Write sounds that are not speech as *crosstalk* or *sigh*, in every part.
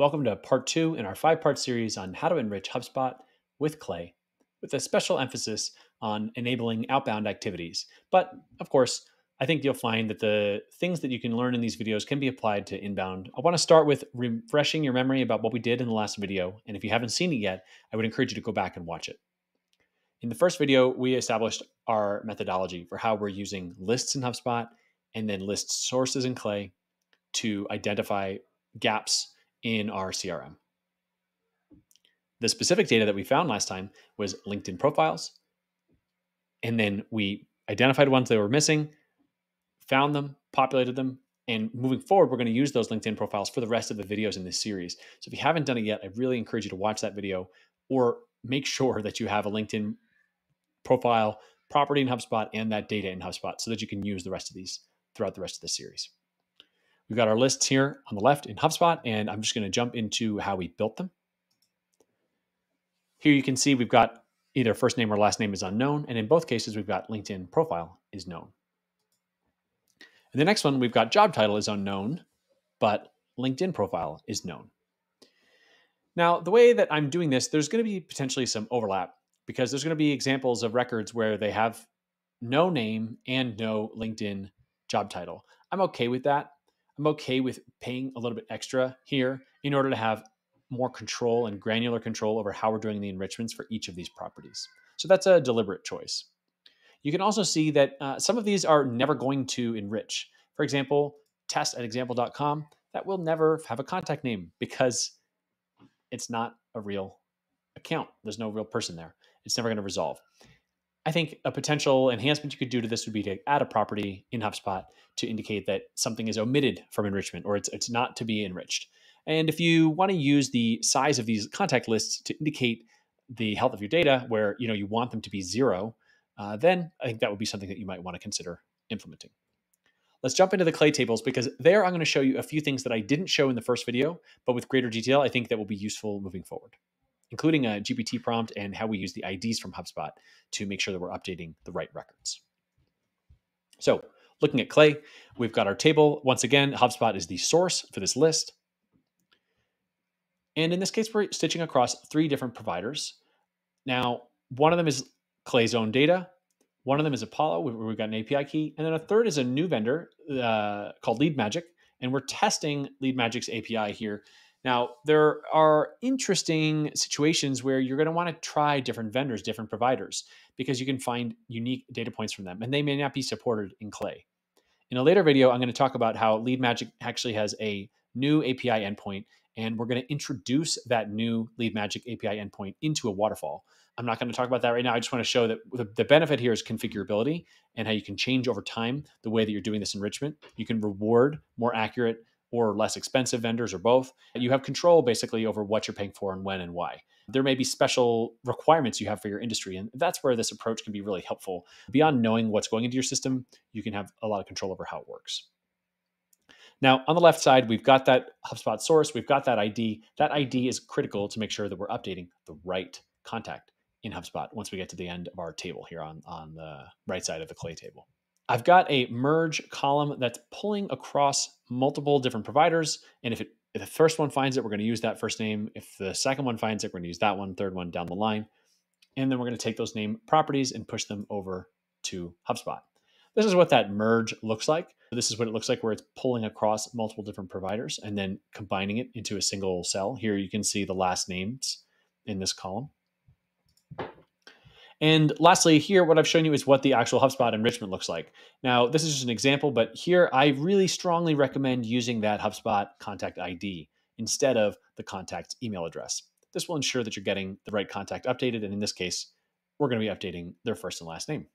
Welcome to part two in our five part series on how to enrich HubSpot with Clay, with a special emphasis on enabling outbound activities. But of course, I think you'll find that the things that you can learn in these videos can be applied to inbound. I want to start with refreshing your memory about what we did in the last video. And if you haven't seen it yet, I would encourage you to go back and watch it. In the first video, we established our methodology for how we're using lists in HubSpot and then list sources in Clay to identify gaps in our CRM. The specific data that we found last time was LinkedIn profiles. And then we identified ones that were missing, found them, populated them, and moving forward, we're going to use those LinkedIn profiles for the rest of the videos in this series. So if you haven't done it yet, I really encourage you to watch that video or make *laughs* sure that you have a LinkedIn profile property in HubSpot and that data in HubSpot so that you can use the rest of these throughout the rest of the series. We've got our lists here on the left in HubSpot, and I'm just going to jump into how we built them. Here you can see we've got either first name or last name is unknown, and in both cases, we've got LinkedIn profile is known. And the next one, we've got job title is unknown, but LinkedIn profile is known. Now, the way that I'm doing this, there's going to be potentially some overlap because there's going to be examples of records where they have no name and no LinkedIn job title. I'm okay with that. I'm okay with paying a little bit extra here in order to have more control and granular control over how we're doing the enrichments for each of these properties. So that's a deliberate choice. You can also see that uh, some of these are never going to enrich. For example, test at example.com, that will never have a contact name because it's not a real account. There's no real person there. It's never going to resolve. I think a potential enhancement you could do to this would be to add a property in HubSpot to indicate that something is omitted from enrichment or it's, it's not to be enriched. And if you want to use the size of these contact lists to indicate the health of your data, where you know you want them to be zero, uh, then I think that would be something that you might want to consider implementing. Let's jump into the clay tables because there I'm going to show you a few things that I didn't show in the first video, but with greater detail, I think that will be useful moving forward including a GPT prompt and how we use the IDs from HubSpot to make sure that we're updating the right records. So looking at Clay, we've got our table. Once again, HubSpot is the source for this list. And in this case, we're stitching across three different providers. Now, one of them is Clay's own data. One of them is Apollo, where we've got an API key. And then a third is a new vendor uh, called LeadMagic. And we're testing LeadMagic's API here now, there are interesting situations where you're going to want to try different vendors, different providers, because you can find unique data points from them, and they may not be supported in Clay. In a later video, I'm going to talk about how LeadMagic actually has a new API endpoint, and we're going to introduce that new LeadMagic API endpoint into a waterfall. I'm not going to talk about that right now. I just want to show that the benefit here is configurability and how you can change over time the way that you're doing this enrichment. You can reward more accurate or less expensive vendors or both. You have control basically over what you're paying for and when and why. There may be special requirements you have for your industry, and that's where this approach can be really helpful. Beyond knowing what's going into your system, you can have a lot of control over how it works. Now, on the left side, we've got that HubSpot source, we've got that ID. That ID is critical to make sure that we're updating the right contact in HubSpot once we get to the end of our table here on, on the right side of the clay table. I've got a merge column that's pulling across multiple different providers. And if, it, if the first one finds it, we're going to use that first name. If the second one finds it, we're going to use that one, third one down the line. And then we're going to take those name properties and push them over to HubSpot. This is what that merge looks like. This is what it looks like where it's pulling across multiple different providers and then combining it into a single cell. Here you can see the last names in this column. And lastly, here, what I've shown you is what the actual HubSpot enrichment looks like. Now, this is just an example, but here I really strongly recommend using that HubSpot contact ID instead of the contact email address. This will ensure that you're getting the right contact updated. And in this case, we're going to be updating their first and last name.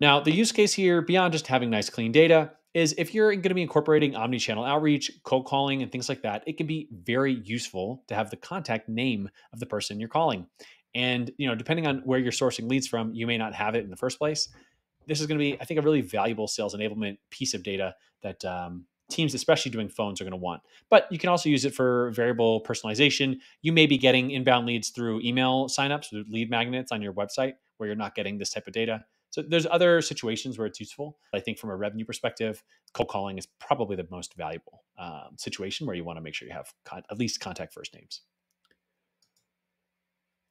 Now, the use case here, beyond just having nice, clean data, is if you're going to be incorporating omni-channel outreach, cold calling, and things like that, it can be very useful to have the contact name of the person you're calling. And you know, depending on where you're sourcing leads from, you may not have it in the first place. This is going to be, I think, a really valuable sales enablement piece of data that um, teams, especially doing phones, are going to want. But you can also use it for variable personalization. You may be getting inbound leads through email signups, lead magnets on your website, where you're not getting this type of data. So there's other situations where it's useful. I think from a revenue perspective, cold calling is probably the most valuable um, situation where you want to make sure you have con- at least contact first names.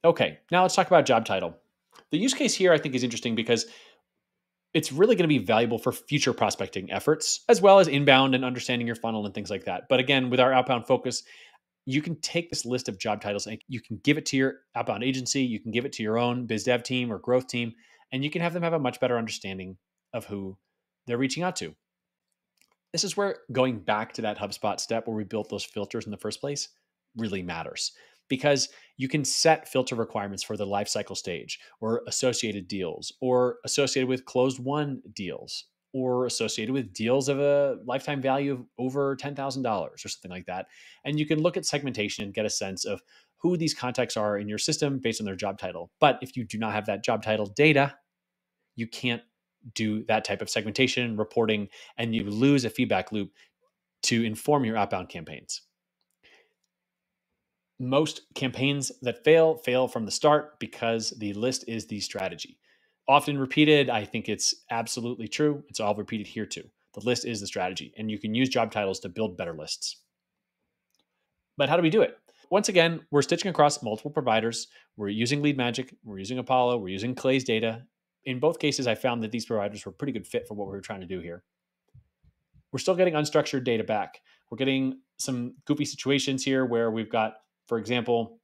Okay, now let's talk about job title. The use case here I think is interesting because it's really going to be valuable for future prospecting efforts as well as inbound and understanding your funnel and things like that. But again, with our outbound focus, you can take this list of job titles and you can give it to your outbound agency, you can give it to your own biz dev team or growth team, and you can have them have a much better understanding of who they're reaching out to. This is where going back to that HubSpot step where we built those filters in the first place really matters because you can set filter requirements for the lifecycle stage or associated deals or associated with closed won deals or associated with deals of a lifetime value of over $10,000 or something like that. And you can look at segmentation and get a sense of who these contacts are in your system based on their job title. But if you do not have that job title data, you can't do that type of segmentation reporting and you lose a feedback loop to inform your outbound campaigns. Most campaigns that fail fail from the start because the list is the strategy often repeated. I think it's absolutely true. It's all repeated here too. The list is the strategy, and you can use job titles to build better lists. But how do we do it? Once again, we're stitching across multiple providers. We're using LeadMagic, we're using Apollo, we're using Clay's data. In both cases, I found that these providers were pretty good fit for what we were trying to do here. We're still getting unstructured data back. We're getting some goofy situations here where we've got, for example,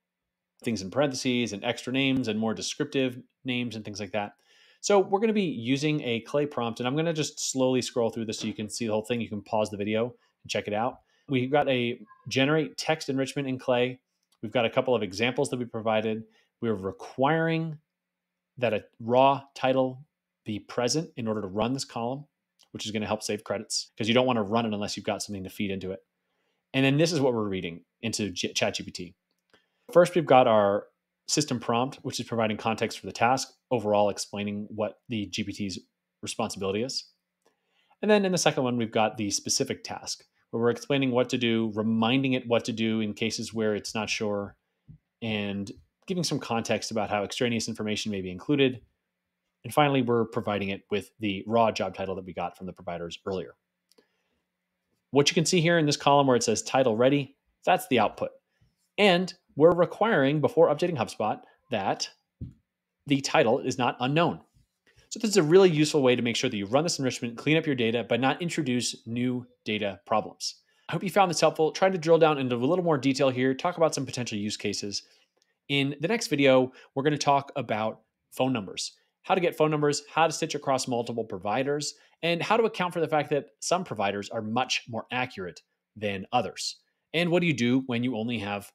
things in parentheses and extra names and more descriptive names and things like that. So we're going to be using a clay prompt and I'm going to just slowly scroll through this so you can see the whole thing. You can pause the video and check it out. We've got a generate text enrichment in clay. We've got a couple of examples that we provided. We're requiring that a raw title be present in order to run this column, which is going to help save credits because you don't want to run it unless you've got something to feed into it. And then this is what we're reading into ChatGPT. First, we've got our system prompt, which is providing context for the task, overall explaining what the GPT's responsibility is. And then in the second one, we've got the specific task, where we're explaining what to do, reminding it what to do in cases where it's not sure, and giving some context about how extraneous information may be included. And finally, we're providing it with the raw job title that we got from the providers earlier. What you can see here in this column where it says title ready, that's the output. And we're requiring before updating HubSpot that the title is not unknown. So this is a really useful way to make sure that you run this enrichment, clean up your data, but not introduce new data problems. I hope you found this helpful. Trying to drill down into a little more detail here, talk about some potential use cases. In the next video, we're going to talk about phone numbers, how to get phone numbers, how to stitch across multiple providers, and how to account for the fact that some providers are much more accurate than others. And what do you do when you only have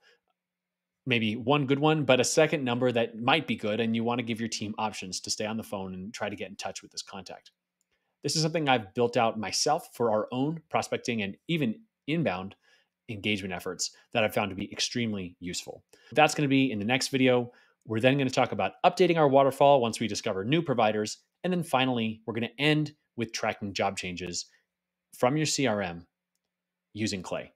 maybe one good one, but a second number that might be good, and you want to give your team options to stay on the phone and try to get in touch with this contact. This is something I've built out myself for our own prospecting and even inbound engagement efforts that I've found to be extremely useful. That's going to be in the next video. We're then going to talk about updating our waterfall once we discover new providers. And then finally, we're going to end with tracking job changes from your CRM using Clay.